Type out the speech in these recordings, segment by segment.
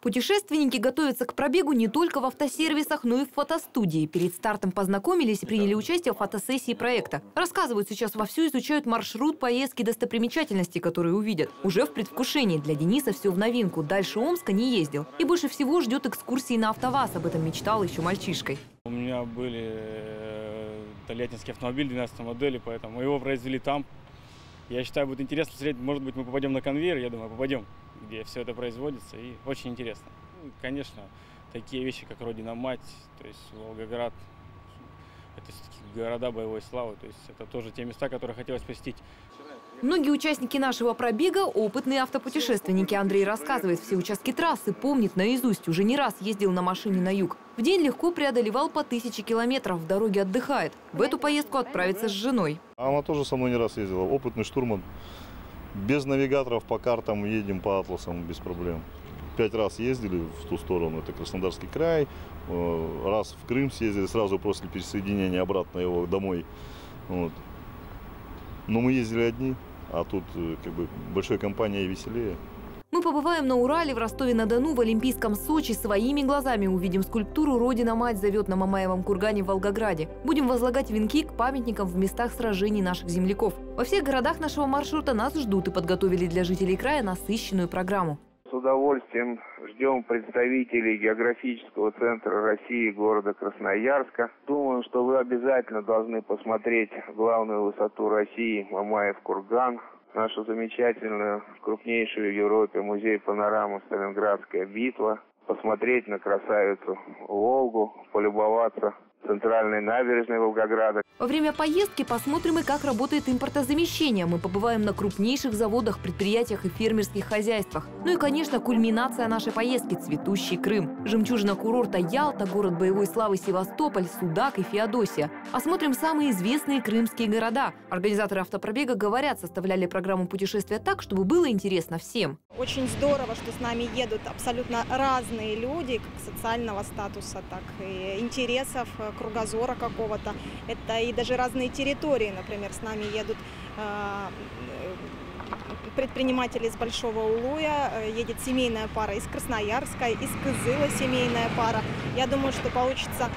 Путешественники готовятся к пробегу не только в автосервисах, но и в фотостудии. Перед стартом познакомились и приняли участие в фотосессии проекта. Рассказывают, сейчас вовсю изучают маршрут поездки достопримечательности, которые увидят. Уже в предвкушении. Для Дениса все в новинку. Дальше Омска не ездил. И больше всего ждет экскурсии на АвтоВАЗ. Об этом мечтал еще мальчишкой. У меня были э, Тольяттинский автомобиль 12 модели, поэтому его произвели там. Я считаю, будет интересно посмотреть, может быть, мы попадем на конвейер, я думаю, попадем, где все это производится, и очень интересно. Ну, конечно, такие вещи, как Родина-Мать, то есть Волгоград, это все-таки города боевой славы, то есть это тоже те места, которые хотелось посетить. Многие участники нашего пробега – опытные автопутешественники. Андрей рассказывает, все участки трассы помнит наизусть. Уже не раз ездил на машине на юг. В день легко преодолевал по тысяче километров. В дороге отдыхает. В эту поездку отправится с женой. Она тоже со мной не раз ездила. Опытный штурман. Без навигаторов по картам едем по атласам без проблем. Пять раз ездили в ту сторону, это Краснодарский край. Э, раз в Крым съездили, сразу после пересоединения обратно его домой. Вот. Но мы ездили одни, а тут э, как бы большой компанией веселее. Мы побываем на Урале, в Ростове-на-Дону, в Олимпийском Сочи. Своими глазами увидим скульптуру «Родина-мать» зовет на Мамаевом кургане в Волгограде. Будем возлагать венки к памятникам в местах сражений наших земляков. Во всех городах нашего маршрута нас ждут и подготовили для жителей края насыщенную программу. С удовольствием ждем представителей географического центра России города Красноярска. Думаю, что вы обязательно должны посмотреть главную высоту России Мамаев курган нашу замечательную, крупнейшую в Европе музей панорамы «Сталинградская битва», посмотреть на красавицу Волгу, полюбоваться центральной набережной Волгограда. Во время поездки посмотрим и как работает импортозамещение. Мы побываем на крупнейших заводах, предприятиях и фермерских хозяйствах. Ну и, конечно, кульминация нашей поездки – цветущий Крым. Жемчужина курорта Ялта, город боевой славы Севастополь, Судак и Феодосия. Осмотрим самые известные крымские города. Организаторы автопробега говорят, составляли программу путешествия так, чтобы было интересно всем. Очень здорово, что с нами едут абсолютно разные люди, как социального статуса, так и интересов, э, кругозора какого-то. Это и даже разные территории, например, с нами едут э, предприниматели из Большого Улуя, э, едет семейная пара из Красноярска, из Кызыла семейная пара. Я думаю, что получится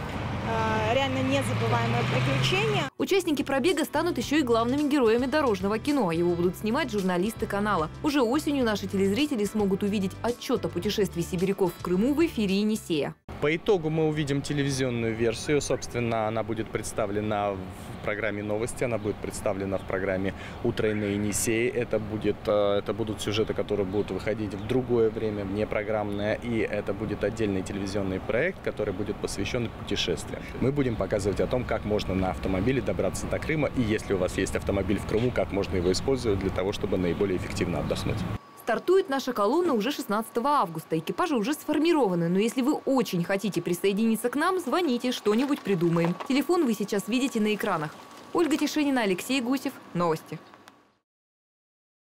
реально незабываемое приключение. Участники пробега станут еще и главными героями дорожного кино. Его будут снимать журналисты канала. Уже осенью наши телезрители смогут увидеть отчет о путешествии сибиряков в Крыму в эфире «Енисея». По итогу мы увидим телевизионную версию. Собственно, она будет представлена в программе новости, она будет представлена в программе «Утро на Енисее». Это, будет, э, это будут сюжеты, которые будут выходить в другое время, вне программное. И это будет отдельный телевизионный проект, который будет посвящен путешествиям. Мы будем показывать о том, как можно на автомобиле добраться до Крыма. И если у вас есть автомобиль в Крыму, как можно его использовать для того, чтобы наиболее эффективно отдохнуть. Стартует наша колонна уже 16 августа. Экипажи уже сформированы, но если вы очень хотите присоединиться к нам, звоните, что-нибудь придумаем. Телефон вы сейчас видите на экранах. Ольга Тишинина, Алексей Гусев. Новости.